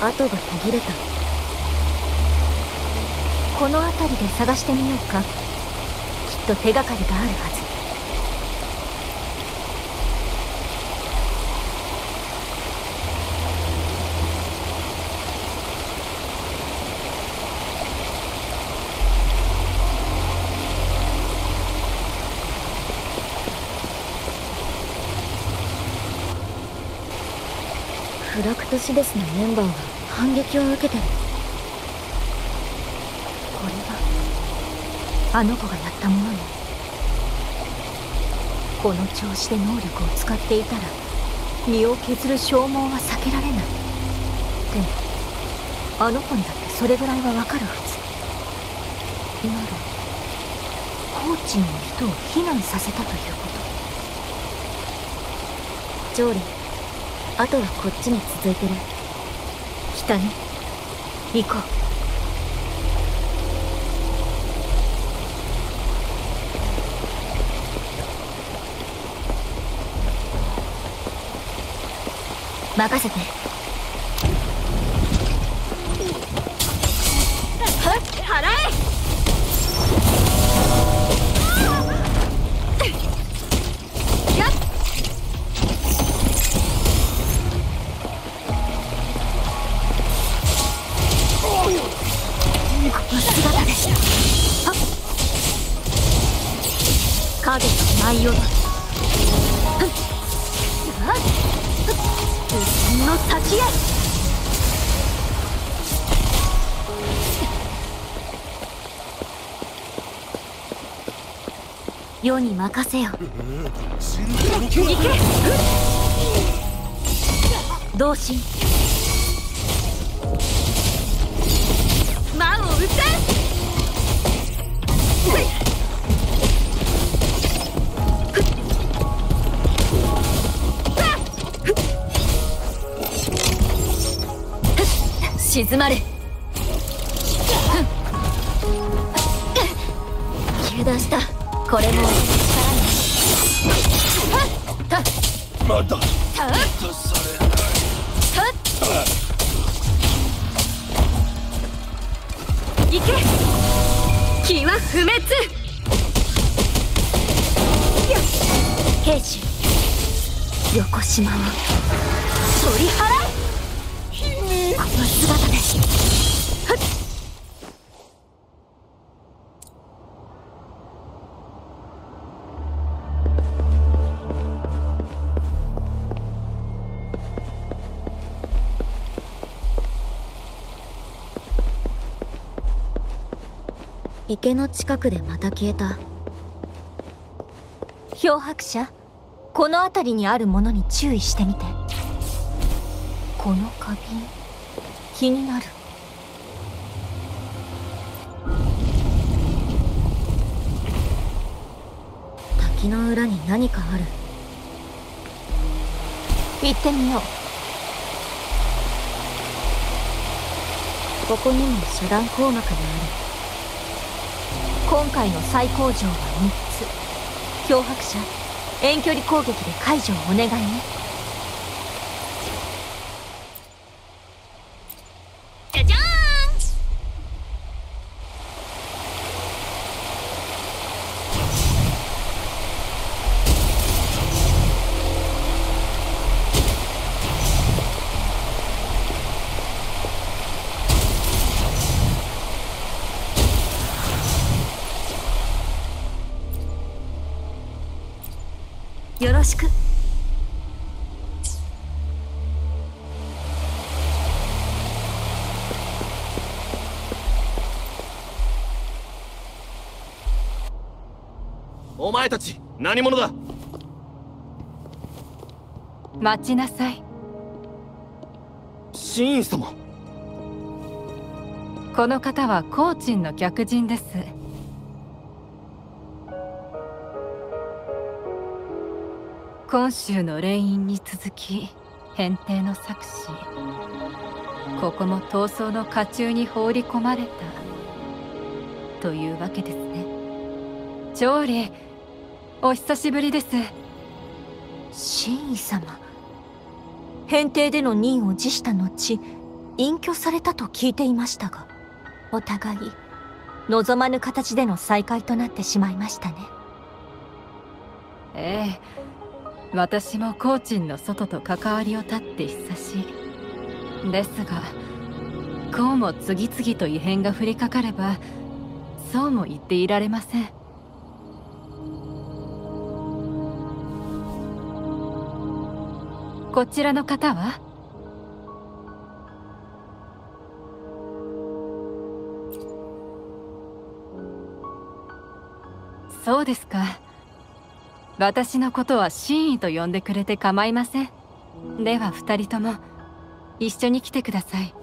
跡が途切れた。この辺りで探してみようか。きっと手がかりがあるはず。フラクトシデスのメンバーが反撃を受けてるこれがあの子がやったものねこの調子で能力を使っていたら身を削る消耗は避けられない。でもあの子にだってそれぐらいはわかるはず。ならコーチの人を避難させたということ。ジョーリーあとはこっちに続いてる。北に行こう。任せて。は払え！影の内容だふっあっ視線の先へ世に任せよ行け同心満を打て静まれ油断した。これも。力にまだ。い行け。気は不滅。兵士。横島を取り払池の近くでまた消えた。漂白者？この辺りにあるものに注意してみて。この花瓶？気になる。滝の裏に何かある。行ってみよう。ここにも遮断光膜がある。今回の最高条は3つ。脅迫者遠距離攻撃で解除をお願いねじゃじゃーんよろしく。お前たち何者だ？待ちなさい。真院様。この方はコーチンの客人です今週の霊院に続き変定の作詞ここも闘争の渦中に放り込まれたというわけですね。調理お久しぶりです。真意様変定での任を辞した後隠居されたと聞いていましたがお互い望まぬ形での再会となってしまいましたね。ええ私もコーチンの外と関わりを絶って久しい。ですがこうも次々と異変が降りかかればそうも言っていられません。こちらの方は？そうですか。私のことは真意と呼んでくれて構いません。では二人とも一緒に来てください。